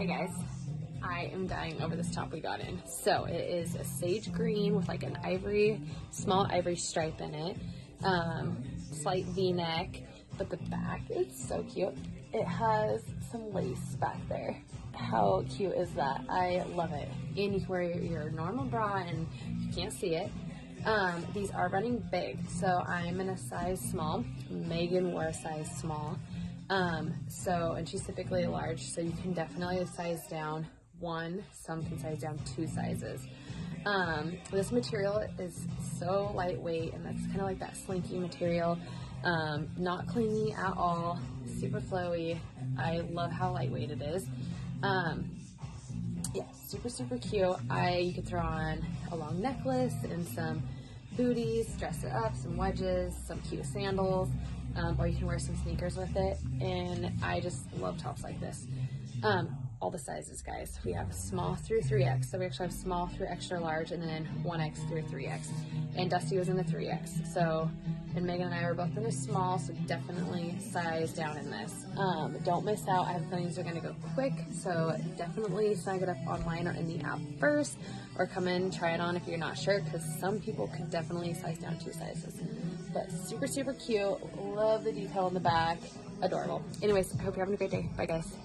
Hey guys, I am dying over this top we got in. So it is a sage green with like an ivory, small ivory stripe in it, um, slight V-neck, but the back is so cute. It has some lace back there. How cute is that? I love it. And you can wear your normal bra and you can't see it. Um, these are running big, so I'm in a size small. Megan wore a size small. Um, so, and she's typically large, so you can definitely size down one, some can size down two sizes. Um, this material is so lightweight and that's kind of like that slinky material. Um, not clingy at all, super flowy. I love how lightweight it is. Um, yeah, super, super cute. I, you could throw on a long necklace and some booties, dress it up, some wedges, some cute sandals, um, or you can wear some sneakers with it. And I just love tops like this. Um, all the sizes, guys. We have small through 3X. So we actually have small through extra large and then 1X through 3X. And Dusty was in the 3X. So, and Megan and I were both in a small, so definitely size down in this. Um, don't miss out. I have feelings are gonna go quick. So definitely snag it up online or in the app first or come in, try it on if you're not sure because some people could definitely size down two sizes. But super, super cute. Love the detail in the back. Adorable. Anyways, I hope you're having a great day. Bye guys.